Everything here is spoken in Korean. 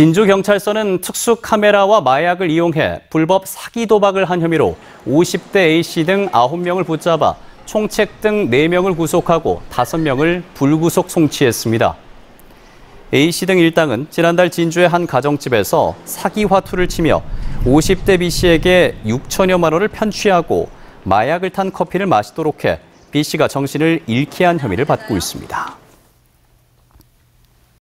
진주경찰서는 특수카메라와 마약을 이용해 불법 사기 도박을 한 혐의로 50대 A씨 등 9명을 붙잡아 총책 등 4명을 구속하고 5명을 불구속 송치했습니다. A씨 등 일당은 지난달 진주의 한 가정집에서 사기 화투를 치며 50대 B씨에게 6천여만 원을 편취하고 마약을 탄 커피를 마시도록 해 B씨가 정신을 잃게 한 혐의를 받고 있습니다.